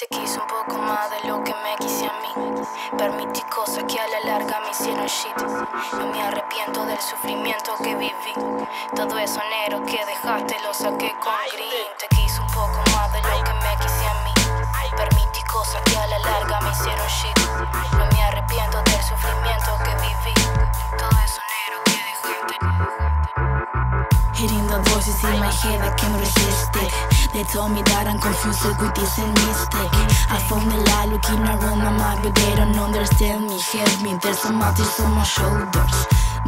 Te quise un poco más de lo que me quise a mí. Permití cosas que a la larga me hicieron shit. No me arrepiento del sufrimiento que viví. Todo eso negro que dejaste lo saqué con green. Te quise un poco más de lo que me quise a mí. Permití cosas que a la larga me hicieron shit. No me arrepiento del sufrimiento que my head, I can't resist it. They told me that I'm confused with this and mistake. I found the light looking around my mind, but they don't understand me. Help me, there's a mountain on my shoulders.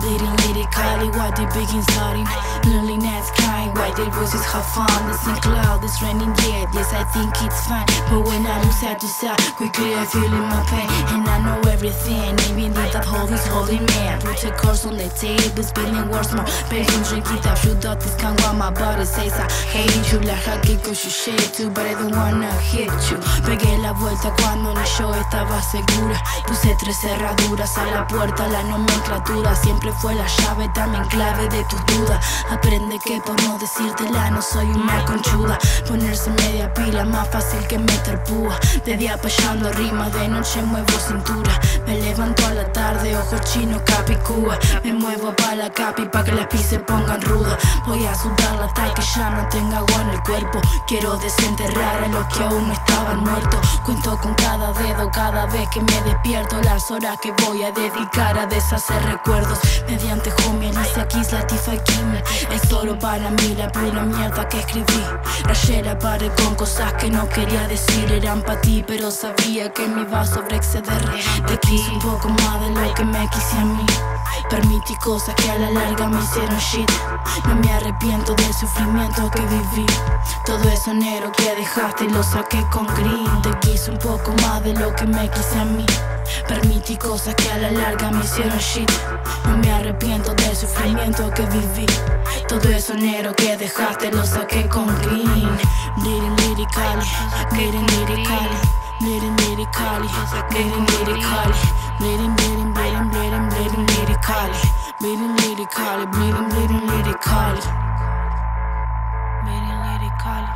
Bleeding lyrically, why they begin starting? Loneliness crying, why their voices have fun? The sun cloud is raining yet, yes I think it's fine. But when I look side to side, quickly I feel in my pain. And I know everything, even if that hold is holding me. Put a curse on the table, spilling words more. Patient drink it up, shoot up this can what my body says. I hate you like I get cause you shit too, but I don't wanna hit you. Pegué la vuelta cuando ni yo estaba segura. Puse tres cerraduras a la puerta, la nomenclatura siempre fue la llave, también clave de tus dudas. Aprende que por no decírtela no soy una conchuda. Ponerse media pila más fácil que meter púa. De día payando rimas, de noche muevo cintura. Me levanto a la tarde, ojos chinos, capicúa. Me muevo pa' la capi pa' que las pis se pongan rudas. Voy a sudarla hasta que ya no tenga agua en el cuerpo. Quiero desenterrar a los que aún no estaban muertos. Cuento con cada dedo cada vez que me despierto. Las horas que voy a dedicar a deshacer recuerdos. Mediante homie, Alicia Keys, Latifa Kim. Es solo para mí la pura mierda que escribí. Rayé la pared con cosas que no quería decir. Eran para ti, pero sabía que me iba a sobreexceder. Te quise un poco más de lo que me quise a mí. Permití cosas que a la larga me hicieron shit. No me arrepiento del sufrimiento que viví. Todo eso negro que dejaste lo saqué con green. Te quise un poco más de lo que me quise a mí. Permití cosas que a la larga me hicieron shit. No me arrepiento del sufrimiento que viví. Todo eso negro que dejaste lo saqué con green. Lyrically, bleeding lyrically, bleeding, bleeding lyrically, bleeding lyrically.